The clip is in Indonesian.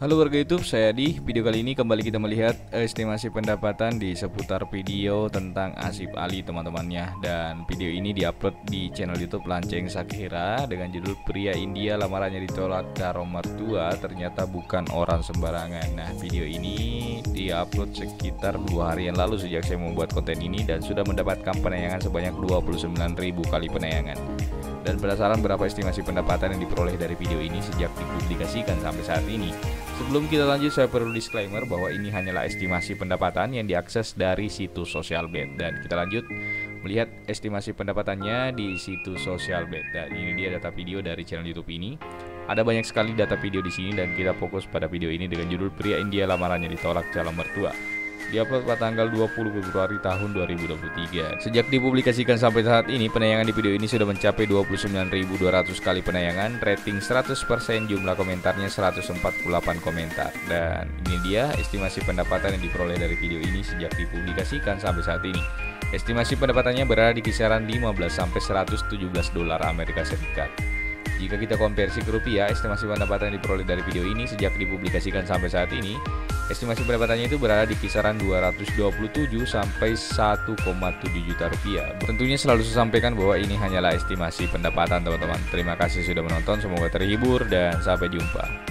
Halo warga YouTube, saya di video kali ini kembali kita melihat estimasi pendapatan di seputar video tentang Asif Ali teman-temannya. Dan video ini diupload di channel YouTube Lanceng Sakira dengan judul Pria India lamarannya ditolak karo mertua ternyata bukan orang sembarangan. Nah video ini diupload sekitar dua hari yang lalu sejak saya membuat konten ini dan sudah mendapatkan penayangan sebanyak 29.000 kali penayangan dan berdasarkan berapa estimasi pendapatan yang diperoleh dari video ini sejak dipublikasikan sampai saat ini. Sebelum kita lanjut, saya perlu disclaimer bahwa ini hanyalah estimasi pendapatan yang diakses dari situs Social Bet dan kita lanjut melihat estimasi pendapatannya di situs Social Bet. Dan ini dia data video dari channel YouTube ini. Ada banyak sekali data video di sini dan kita fokus pada video ini dengan judul Pria India lamarannya ditolak calon mertua diupload pada tanggal 20 Februari tahun 2023. Sejak dipublikasikan sampai saat ini, penayangan di video ini sudah mencapai 29.200 kali penayangan, rating 100%, jumlah komentarnya 148 komentar. Dan ini dia estimasi pendapatan yang diperoleh dari video ini sejak dipublikasikan sampai saat ini. Estimasi pendapatannya berada di kisaran 15 sampai 117 dolar Amerika Serikat. Jika kita konversi ke rupiah, estimasi pendapatan yang diperoleh dari video ini sejak dipublikasikan sampai saat ini, estimasi pendapatannya itu berada di kisaran 227 sampai 1,7 juta rupiah. Tentunya selalu saya sampaikan bahwa ini hanyalah estimasi pendapatan teman-teman. Terima kasih sudah menonton, semoga terhibur dan sampai jumpa.